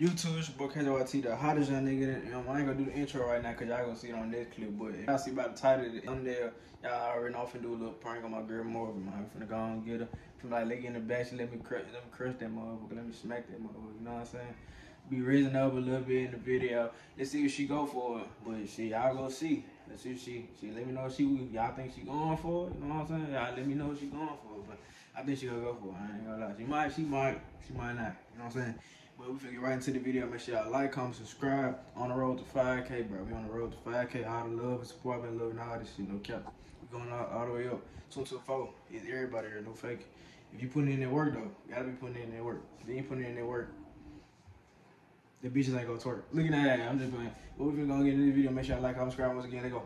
YouTube, it's your boy KJYT, the hottest young nigga. Know, I ain't gonna do the intro right now because y'all gonna see it on this clip. But y'all see by the title of the thumbnail, y'all already know I'm do a little prank on my girl Morgan. I'm finna go and get her. From like, let in the back, she let me crush, let me crush that motherfucker, let me smack that motherfucker. You know what I'm saying? Be raising up a little bit in the video. Let's see if she go for it. But shit, y'all go see. Let's see if she, she let me know if she, y'all think she going for it. You know what I'm saying? Y'all let me know if she going for it. But I think she gonna go for it. I ain't gonna lie. She might, she might, she might not. You know what I'm saying? But we finna get right into the video. Make sure y'all like, comment, subscribe. On the road to 5K, bro. We on the road to 5K. All the love and support. I've Been loving all this shit. No cap. We going all, all the way up. 224. It's everybody here. No fake. If you putting in that work, though, gotta be putting in that work. If you ain't putting in that work, the bitches ain't gonna twerk. Looking at that, I'm just playing. But we finna go get into the video. Make sure y'all like, comment, subscribe. Once again, let go.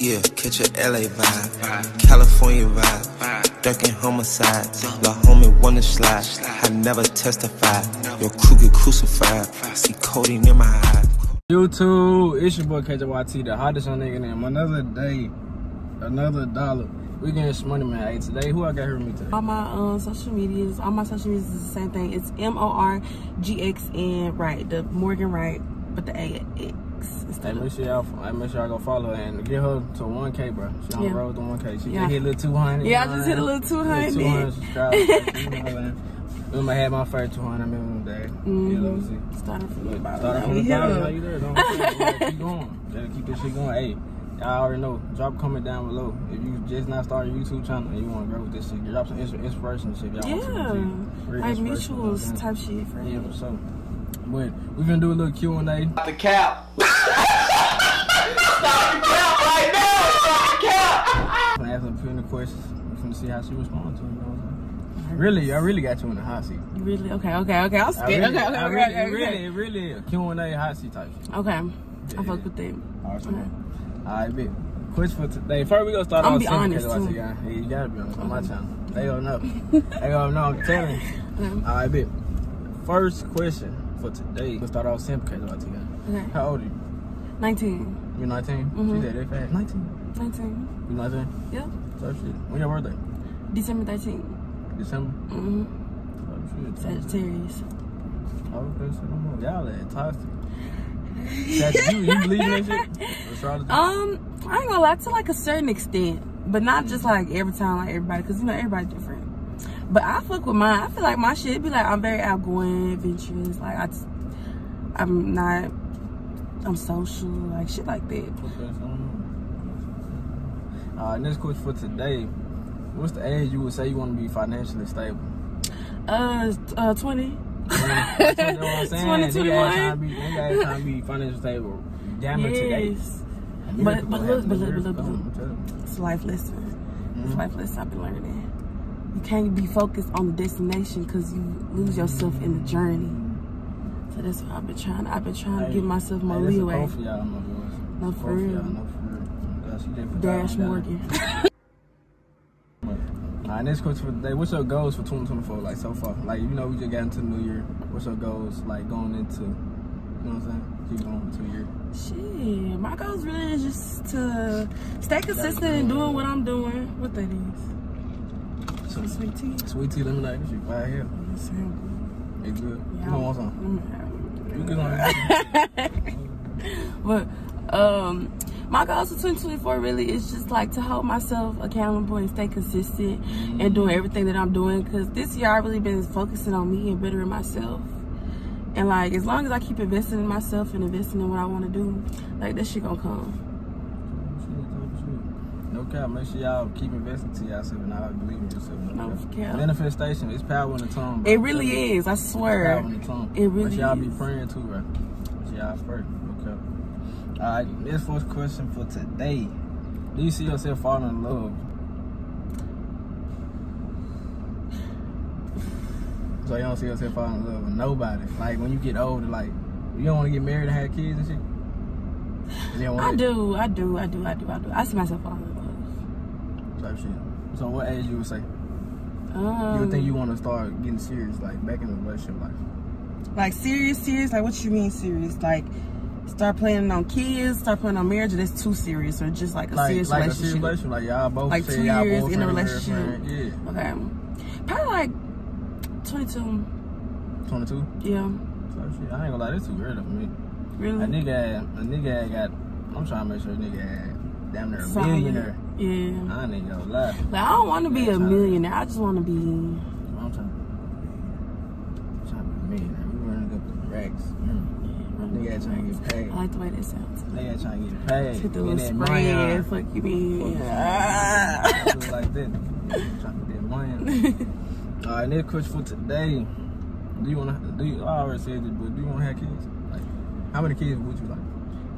Yeah, catch a LA vibe, California vibe, ducking homicides. La homie wanna slide. I never testified. Your crew get crucified. See codeine in my eye. YouTube, it's your boy KJYT, the hottest young nigga in them. Another day, another dollar. We getting some money, man. Hey, today, who I got here with me today? All my um, social medias, all my social medias is the same thing. It's M O R G X N right, the Morgan Right, but the A at X Hey, make sure y'all, hey, make sure y'all go follow her and get her to 1K, bro. She on Yeah. the road to 1K. She Yeah. just hit a little 200. Yeah, I just hit a I'm little 200. 200 subscribers. you know I'm? Remember I had my first 200, I remember that. Mm-hmm. Yeah, let me see. Starting from the bottom. Start off from the Yeah. bottom, now you there. Don't yeah, keep going. Gotta keep this shit going. Hey, y'all already know. Drop a comment down below. If you just not started a YouTube channel and you want to grow with this shit, drop some inspiration shit. Y'all Yeah, shit. Real like inspiration, you know what I'm mutuals type shit for Yeah, for sure. But we're gonna do a little Q and A. the cap. Stop the cap right now. Stop the cap. Gonna ask her a few questions. We finna see how she responds to it. You know what I'm saying? Really, I really got you in the hot seat. You really? Okay, okay, okay. I'm I scared. really, okay, okay, I okay, really, okay, really, okay. really a Q and A hot seat type shit. Okay, Yeah, I fuck with them. All right, Okay. all right, bit. Question for today. First, we gonna start off be simple, honest, too. yeah, you gotta be honest on my channel. They don't know. they don't know. I'm telling you. Okay. All right, bit. First question for today. We'll start off simple, cause I see, yeah. Okay. How old are you? 19. You 19? Mhm. She said that fast. 19. 19. You 19? Yep. So shit. When your birthday? December 13th. December. Mm-hmm. Oh shit. Sagittarius. Okay, so no more. Y'all that toxic. That, you, you believe in that shit? Astrology? Um, I ain't gonna lie, to like a certain extent, but not just like every time, like everybody, because you know everybody's different. But I fuck with mine. I feel like my shit be like I'm very outgoing, adventurous. Like I, just, I'm not, I'm social, like shit like that. Okay, so I don't know. Uh, next question for today. What's the age you would say you want to be financially stable? Uh, uh, 20. That's what I'm saying. 20, Nigga 21. ain't trying to be, nigga ain't trying to be financially stable. Damn it today. Yes. A But- but look, but look, but look, come, but I'm telling you. It's life lesson. It's Mhm. a life lesson I've been learning. You can't be focused on the destination because you lose yourself in the journey. So that's what I've been trying. I've been trying to Hey, give myself more hey, a leeway. quote for y'all, my boys. No, for real. no, for real. Did put Dash. Morgan. All right, next question for today. What's your goals for 2024, like so far? Like, you know, we just got into the new year. What's your goals, like, going into, you know what I'm saying? Keep going into year. Shit, my goals really is just to stay consistent in doing what I'm doing. What that is? Some sweet tea. Sweet tea lemonade, this fire here. That sound It's good. Yeah, You don't want some? You get on But um, my goals for 2024 really is just like to hold myself accountable and stay consistent and doing everything that I'm doing. Cause this year I really been focusing on me and bettering myself. And like as long as I keep investing in myself and investing in what I want to do, like that shit gonna come. No cap, make sure y'all keep investing to yourself and I believe in yourself. No, cap. Manifestation, it's power in the tongue. bro. It really is. I It's swear. power in the tongue. It really y'all be praying too, bro. Y'all pray. No cap. All right, this first question for today. Do you see yourself falling in love? So you don't see yourself falling in love with nobody. Like when you get older, like you don't want to get married and have kids and shit. I do. I do. I do. I do. I do. I see myself falling in love. Type shit. So what age you would say? Um, You would think you want to start getting serious, like back in the relationship life. Like serious, serious? Like what you mean serious? Like start planning on kids, start planning on marriage, that's too serious, or just like a Like, serious like a relationship? serious relationship, like y'all both Like two y'all years in a relationship. Yeah. Okay. Probably like 22. 22. Yeah, So shit, I ain't gonna lie, this too early for me. Really? A nigga, a nigga had got. I'm trying to make sure a nigga had damn near a Solid. millionaire. Yeah. I ain't gonna lie. Like I don't want to be a millionaire. I just want to be. I'm trying, I'm trying to be a millionaire. We running up the racks. Mm. Nigga trying to get paid. I like the way that sounds. Nigga trying to get paid. The Get little spray. Fuck you, mean. I feel like that. Trying to get money. All right, next question for today. Do you want to? Do you? I already said it, but do you want to have kids? Like, how many kids would you like?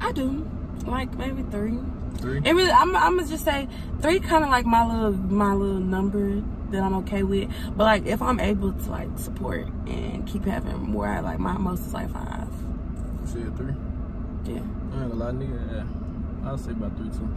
I do. Like maybe three. Three. It really, I'm, I'm gonna just say three, kind of like my little, my little number that I'm okay with. But like, if I'm able to like support and keep having more, I like my most is like five. Said three. Yeah. I ain't gonna lie, nigga. Yeah. I'll say about three too.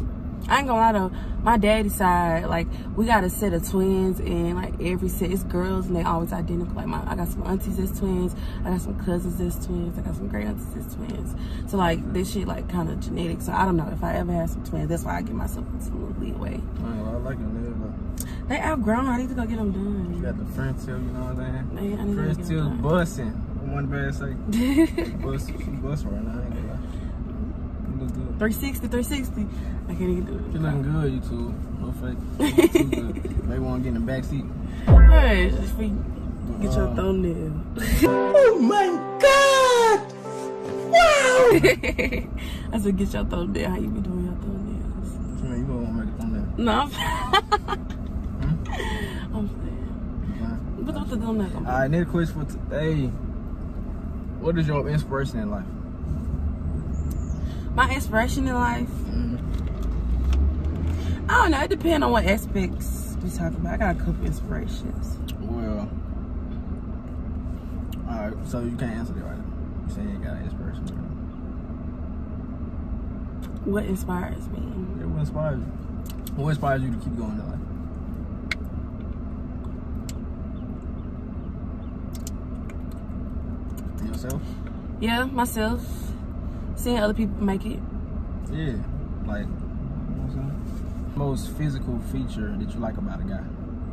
I ain't gonna lie though, my daddy side, like we got a set of twins and like every set is girls and they always identical. Like my I got some aunties as twins, I got some cousins as twins, I got some great aunties as twins. So like this shit like kinda genetic. So I don't know if I ever have some twins, that's why I give myself some little leeway. I I like nigga, They outgrown, I need to go get them done. you got the French tip, you know what I'm saying? Man, I need to go get them done. busting. One bad say. Bust, she bust right now. I ain't gonna lie. You look good. 360, 360. I can't even do it. You looking good, you too. No fake. Too good. Maybe want to get in the back seat. Hey, just for get your Uh, thumbnail. Oh my god! Wow! I said get your thumbnail. How you be doing your thumbnails? You know, you gonna make it on there. No, I'm, Hmm? I'm saying. Fine. But what the thumbnail? All right, next question for today. What is your inspiration in life? My inspiration in life, I don't know. It depends on what aspects we talk about. I got a couple inspirations. Well, all right. So you can't answer that right now. You say you got an inspiration. What inspires me? Yeah, what inspires you? What inspires you to keep going in life? Yourself? Yeah, myself. Seeing other people make it. Yeah. Like, you know? Most physical feature that you like about a guy?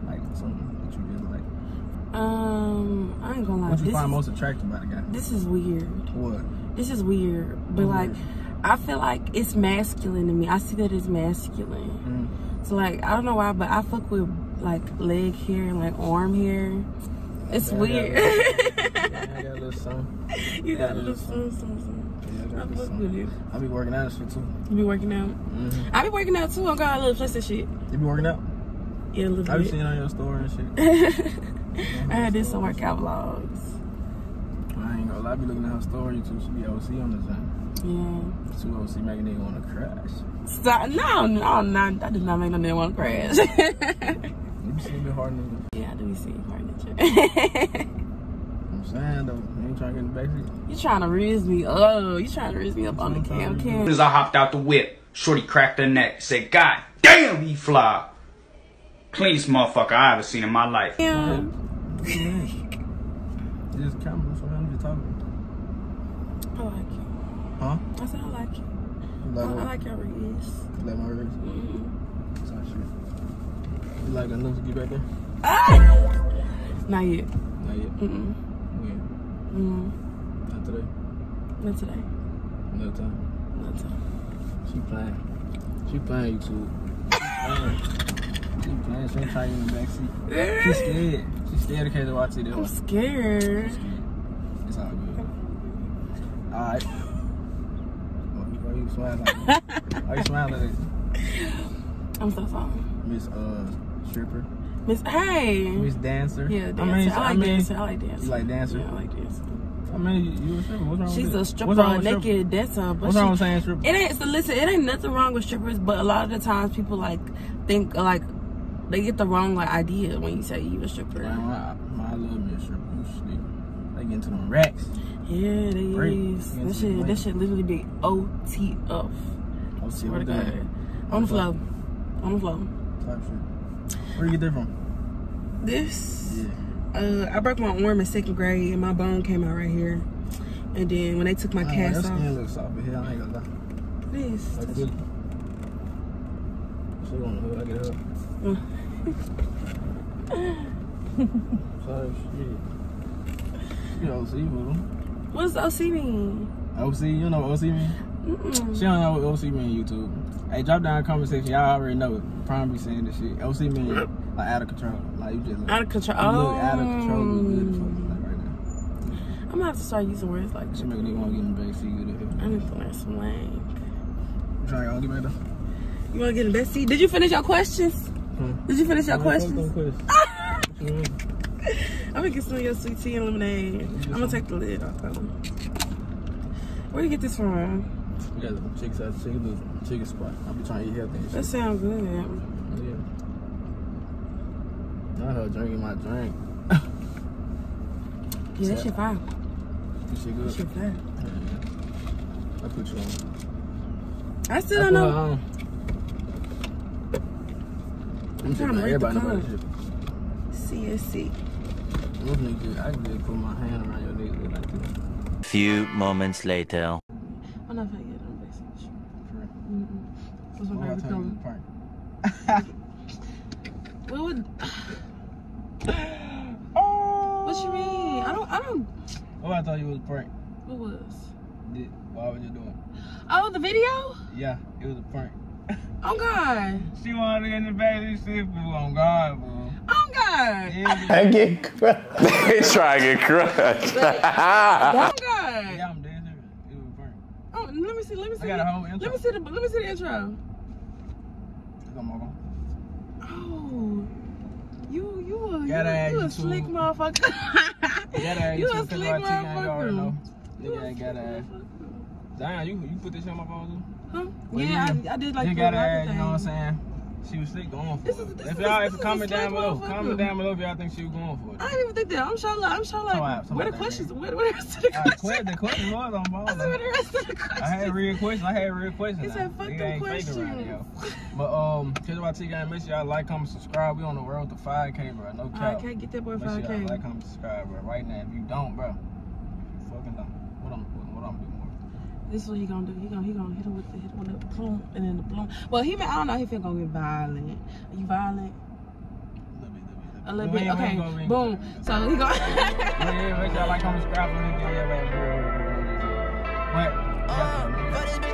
Like something that you really like. Um, I ain't gonna lie. What you This find is, most attractive about a guy? this is weird. What? This is weird, but like, weird? I feel like it's masculine to me. I see that as masculine. Mm. So like, I don't know why, but I fuck with like leg hair and like arm hair. It's I weird. I got a little something. you got a little something, something. Yeah, I I got a little fuck with it. I be working out and shit too. You be working out? Mm-hmm. I be working out too. I'm got a little plus that shit. You be working out? Yeah, a little I be bit. seeing on your story and shit. I had this some workout vlogs. I ain't gonna lie, I be looking at her story too. She be OC on the thing. Yeah. Two OC make a nigga wanna crash. Stop. No, no, no. I did not make no nigga want to crash. You be seeing me hard nigga. yeah, I do be seeing furniture. I'm saying though, you ain't trying to get in the backseat. you trying to riz me up. You trying to riz me up on the I'm cam trying to cam. As I hopped out the whip, Shorty cracked her neck. Said, God damn, he fly. Cleanest motherfucker I ever seen in my life. Yeah. What you mean? Just camera, so I'm just talking. I like you. Huh? I said I like you. You I, like, I like your riz. You like my ribs? Mm. You like enough to get back there? Ah! Not yet. Not yet. Mm-mm. When? Mm. Not today. Not today. No time. No time. She playing. She playing YouTube. She playing. She playing. She ain't trying to get in the backseat. She's scared. She's scared of to watch it. I'm scared. It's all good. Alright. Why you smiling? Why you smiling like that? I'm so sorry. Miss uh stripper. Miss, hey. Miss dancer. yeah, dancer. I, I like I mean, dancer. I like dancer. you like dancer? Yeah, I like dancer. I mean, you, a stripper. What's wrong She's with a stripper, What's wrong with stripper? naked dancer. But What's she, wrong with saying stripper? It ain't so listen, it ain't nothing wrong with strippers, but a lot of the times people like think like they get the wrong like idea when you say you a stripper. I, I love me a stripper. They get into them racks. Yeah, they is. That shit, that shit literally be OT up. I'll see Swear what to that On the flow. On the flow. type shit. Where you get that from? This, Yeah. uh, I broke my arm in second grade and my bone came out right here. And then when they took my cast off, skin looks soft hell. I ain't gonna lie. please. Like touch good. She the hood. I get. Sorry, shit. She OC, boo. What does OC mean? OC, you know what OC mean? Mm-mm. She don't know what OC mean YouTube. Hey, drop down in the comment section. Y'all already know it. Prime be saying this shit. OC mean like out of control. Like you just look, Out of control. you look out of control. Good Oh. like right now. I'm gonna have to start using words like She that. make a nigga want to get in the back seat with it. I need to learn some slang. You trying to get back there? You wanna get in the best seat? Did you finish your questions? Hmm. Did you finish your Man, fuck questions? them questions. What you mean? I'm gonna get some of your sweet tea and lemonade. I'm gonna take the lid off of them. Where you get this from? We got some chicken side chicken, chicken spot. I be trying to eat healthy and That sounds good. Yeah. I heard drinking my drink. Yeah, that shit fine. This shit That good. shit fine. I put you on. I still I don't put her know. I'm trying to read the everybody code. CSC. Those I can just put my hand around your nigga like this. Few moments later. Oh, I'm not gonna get on the best seat. For real. Mm-mm. What's my What favorite you color? was a. What would? Oh! What you mean? I don't. I don't. Oh, I thought you was a prank. What was? Did, why would you doing? Oh, the video? Yeah, it was a prank. Oh God. She wanted to get in the back of the shit. On God, boo. Oh God. Oh, yeah, I get crushed. they try to get crushed. Oh God. yeah, I'm dead. It was a prank. Oh, let me see. Let me see. I got a whole Let me see the. Let me see the intro. Come on, Oh. You you a you, add you a slick motherfucker. You a slick cause I you already know. motherfucker. You a slick gotta motherfucker. Damn, you you put this on my phone too? Huh? Well, yeah, you- I, I did like you add, everything. you know what I'm saying? She was slick going for This it. is- this if y'all if comment down below, comment down below if y'all think she was going for it. I didn't even think that. I'm trying to. I'm trying to So I- like. so Where the questions? Where, where the rest of the questions? que- the question was on ball. I said, where the rest of the questions? I had real questions. I had real questions. He now. said, fuck Nigga them ain't around questions. But um, here's why T gang. Make sure y'all like, comment, subscribe. We on the road to 5K, bro. No cap. can't get that boy 5K. Make sure y'all like, comment, subscribe, bro. Right now, if you don't, bro, if you fucking don't, what I'm what I'm doing more. This is what he gonna do. He gonna he gonna hit him with the hit him with the boom and then the boom. Well, he may, I don't know. He feel gonna get violent. Are you violent? A little We bit. ain't- we Okay. ain't gonna- we ain't Boom. So he gonna. Yeah, make sure y'all like, comment, subscribe. But, yeah, yeah, yeah, yeah, yeah, yeah. But, Um,